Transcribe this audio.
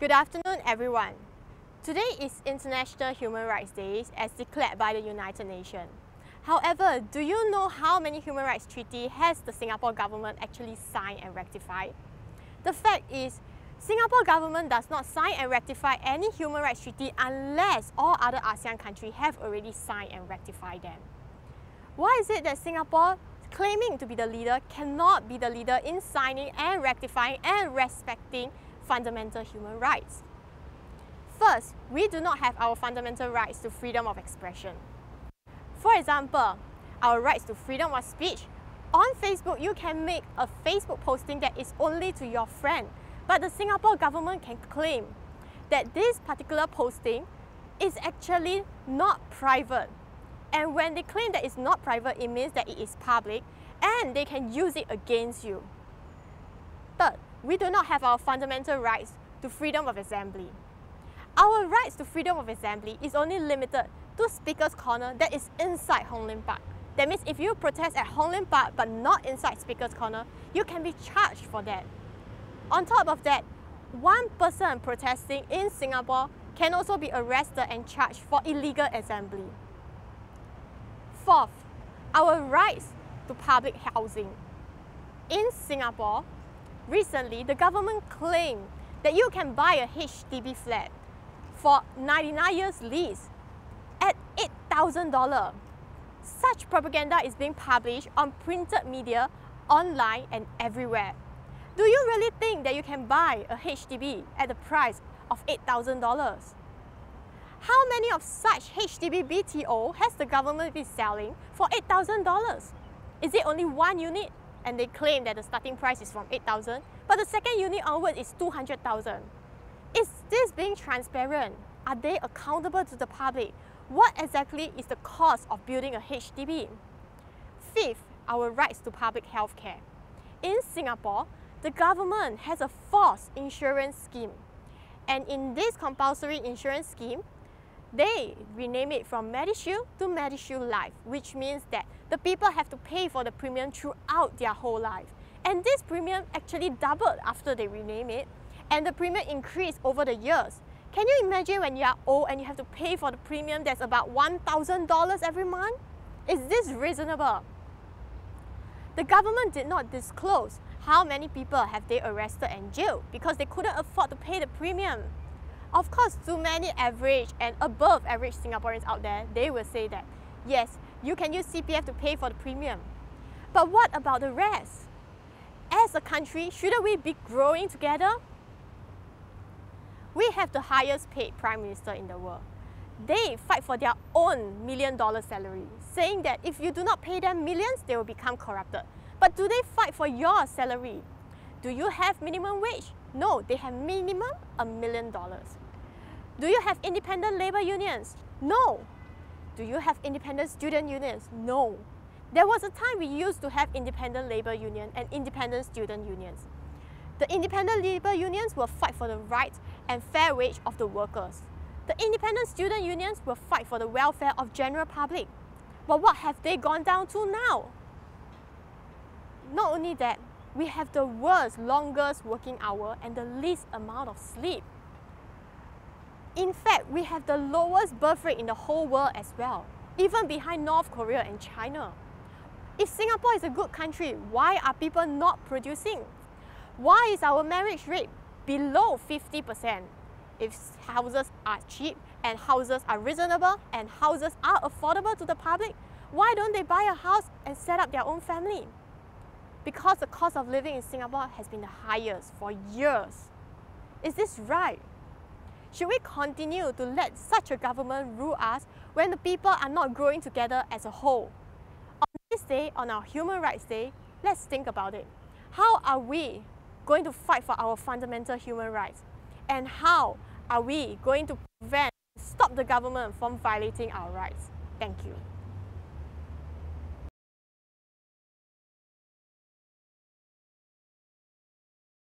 Good afternoon, everyone. Today is International Human Rights Day as declared by the United Nations. However, do you know how many human rights treaty has the Singapore government actually signed and ratified? The fact is, Singapore government does not sign and ratify any human rights treaty unless all other ASEAN countries have already signed and ratified them. Why is it that Singapore claiming to be the leader cannot be the leader in signing and rectifying and respecting fundamental human rights. First, we do not have our fundamental rights to freedom of expression. For example, our rights to freedom of speech. On Facebook, you can make a Facebook posting that is only to your friend, but the Singapore government can claim that this particular posting is actually not private. And when they claim that it's not private, it means that it is public and they can use it against you. We do not have our fundamental rights to freedom of assembly. Our rights to freedom of assembly is only limited to Speaker's Corner that is inside Hong Lim Park. That means if you protest at Hong Lim Park but not inside Speaker's Corner, you can be charged for that. On top of that, one person protesting in Singapore can also be arrested and charged for illegal assembly. Fourth, our rights to public housing. In Singapore, Recently, the government claimed that you can buy a HDB flat for 99 years lease at $8,000. Such propaganda is being published on printed media, online and everywhere. Do you really think that you can buy a HDB at the price of $8,000? How many of such HDB BTO has the government been selling for $8,000? Is it only one unit? And they claim that the starting price is from 8,000, but the second unit onward is 200,000. Is this being transparent? Are they accountable to the public? What exactly is the cost of building a HDB? Fifth, our rights to public health care. In Singapore, the government has a forced insurance scheme. And in this compulsory insurance scheme, they rename it from MediShield to MediShield Life, which means that the people have to pay for the premium throughout their whole life. And this premium actually doubled after they rename it, and the premium increased over the years. Can you imagine when you are old and you have to pay for the premium that's about $1,000 every month? Is this reasonable? The government did not disclose how many people have they arrested and jailed because they couldn't afford to pay the premium. Of course, to many average and above average Singaporeans out there, they will say that, yes, you can use CPF to pay for the premium. But what about the rest? As a country, shouldn't we be growing together? We have the highest paid prime minister in the world. They fight for their own million dollar salary, saying that if you do not pay them millions, they will become corrupted. But do they fight for your salary? Do you have minimum wage? No, they have minimum a million dollars. Do you have independent labor unions? No. Do you have independent student unions? No. There was a time we used to have independent labor union and independent student unions. The independent labor unions will fight for the right and fair wage of the workers. The independent student unions will fight for the welfare of general public. But what have they gone down to now? Not only that, we have the world's longest working hour and the least amount of sleep. In fact, we have the lowest birth rate in the whole world as well, even behind North Korea and China. If Singapore is a good country, why are people not producing? Why is our marriage rate below 50%? If houses are cheap and houses are reasonable and houses are affordable to the public, why don't they buy a house and set up their own family? Because the cost of living in Singapore has been the highest for years. Is this right? Should we continue to let such a government rule us when the people are not growing together as a whole? On this day, on our Human Rights Day, let's think about it. How are we going to fight for our fundamental human rights? And how are we going to prevent, stop the government from violating our rights? Thank you.